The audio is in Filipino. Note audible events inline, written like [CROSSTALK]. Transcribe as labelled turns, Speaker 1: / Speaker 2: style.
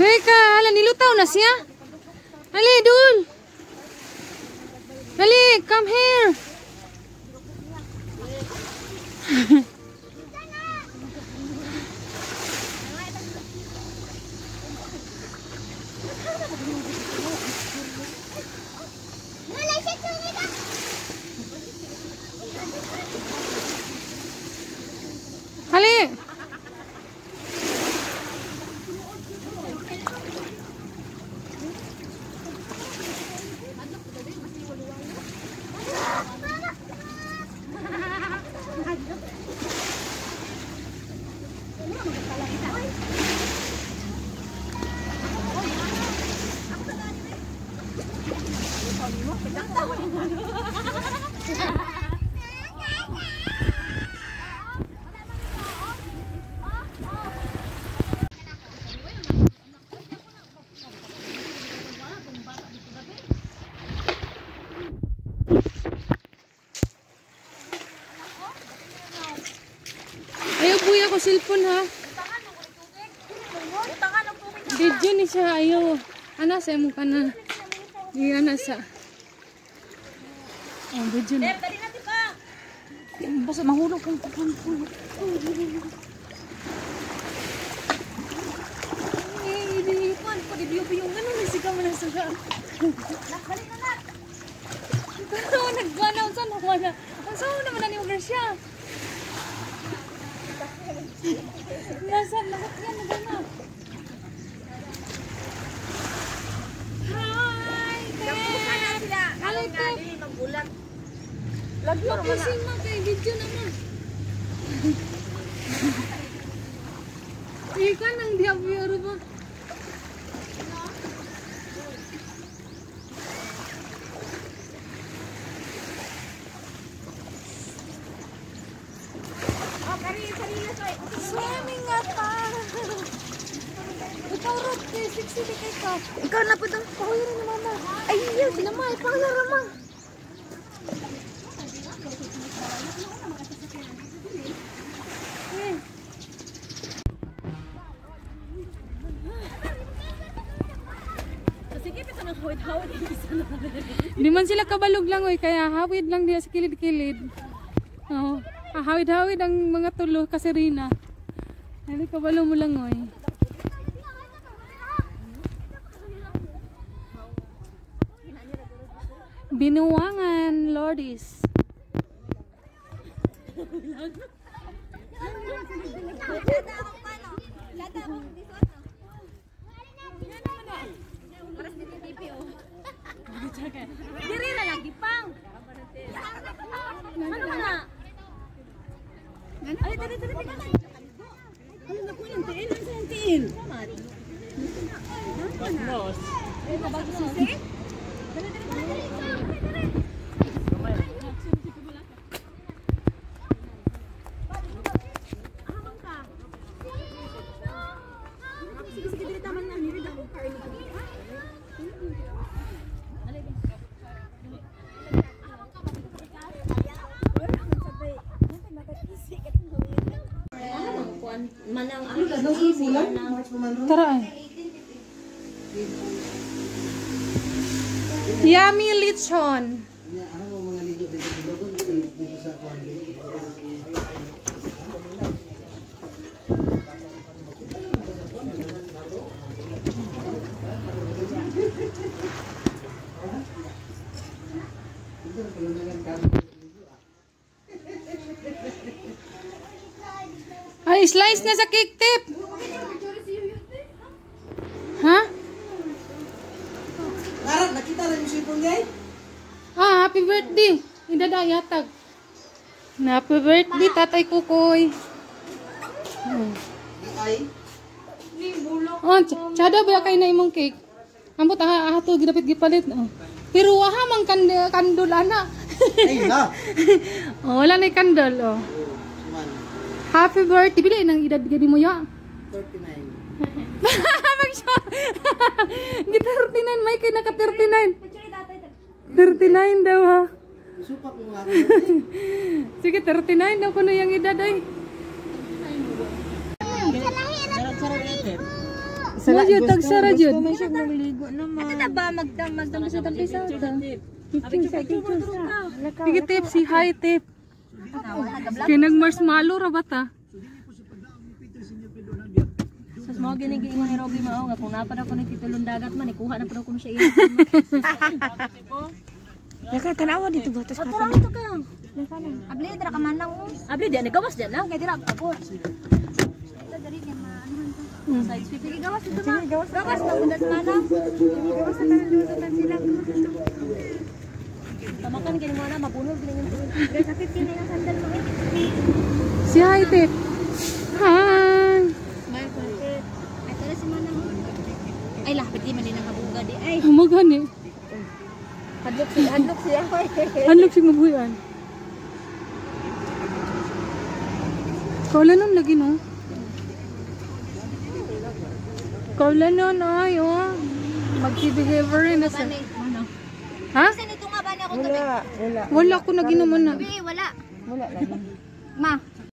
Speaker 1: Teka, hala, nilutaw na siya. Ali, dul. Dali, come here. [LAUGHS] Ayaw buya ko cellphone ha. Video ni siya ayaw. Ana sa mo ka na. Di ana sa. Oh, video na.
Speaker 2: Basta mahulog kong pagkakulog.
Speaker 1: Eh, di ko ano pa di yung ano ni sigaw mo na suga.
Speaker 2: Nakbalik na na.
Speaker 1: Pero nagwana unsa na wala. Unsa mo naman ni order siya? Nasa
Speaker 2: Lagyo naman na.
Speaker 1: Papusin mo kay video naman. [LAUGHS] Ikaw nang diabiyaro ba?
Speaker 2: Oh, kari, kari na soy.
Speaker 1: Swimming nga pa. Ikaw rod, kay sexy di kay ka.
Speaker 2: Ikaw na po itong
Speaker 1: Pakuya ni mama.
Speaker 2: Ay, yun, sila ma. Ipakala ramang. Sige, pito ng hawid-hawid.
Speaker 1: Di man sila kabalog lang oy, kaya hawid lang diya sa kilid-kilid. Oo. Ah, hawid-hawid ang mga tulo kasi Rina. Hindi kabalo mo lang oy. Binuwangan, Lordis.
Speaker 2: Diri na lagi pang. Ano ba na? Ay, dali, dali, dali. Ano na po yung tiin? Ano yung tiin? Bagnos. Bagnos. Dali, dali, dali. Dali, dali. Ahang ka. Sige, sige, dili taman na. Niri daw ka ini. Manang
Speaker 1: Tara ay. Yummy lechon. Ay, slice na sa cake tip.
Speaker 3: Sipon niya
Speaker 1: Ah, happy birthday. Idada yatag. Happy birthday, Tatay Kukoy. Hmm.
Speaker 3: Ay,
Speaker 1: Oh, ch chada ba kay na imong cake? Ambot ah ato gidapit gipalit. Oh. Pero waha mang kand kandol ana.
Speaker 3: ay na. [LAUGHS]
Speaker 1: oh, wala na kandol oh. Happy birthday. Bila nang edad gani mo ya?
Speaker 3: 39.
Speaker 1: Mag-shot. Gita 39, may kay naka 39. 39 daw ha.
Speaker 3: Supak mo nga [LAUGHS]
Speaker 1: Sige, 39 daw ko na yung edad ay. Mo jud tag sara jud.
Speaker 2: Ate na ba magdam magdam sa tampisa?
Speaker 1: Sige tip si hi tip. Kaya nag-marshmallow ra ba ta?
Speaker 2: Mo ginigiingon ni Robby mao nga kung napada ko ni titulong dagat man ikuha na pud ko siya iya. [LAUGHS]
Speaker 4: Laka tanawa dito ba?
Speaker 2: Sa turang ito ka. Abli dira ka man lang. Abli di ani gawas diyan lang kay dira ako. Side sweep Sige, gawas dito ma. Gawas gawas na udas mana. Gawas na tanan lututan sila. Tamakan kini mo na mapuno gini yung Guys, sakit kini sandal mo.
Speaker 1: Si hi tip. Hi.
Speaker 2: Ay, tara si Manang. Ay, lapit di man din ang di. Ay,
Speaker 1: Humagani.
Speaker 2: Hadlok siya, hadlok siya. [LAUGHS]
Speaker 1: Hanlog sig mabuyan. Kaulan nun lagi no. Kaulan nun ay oh. Mag-behavior rin na sa.
Speaker 2: Ano?
Speaker 1: Ha?
Speaker 2: Kasi nito nga ba niya ako
Speaker 4: Wala, wala.
Speaker 1: Wala ko na ginaman na.
Speaker 2: Wala.
Speaker 4: Wala lagi.
Speaker 2: Ma,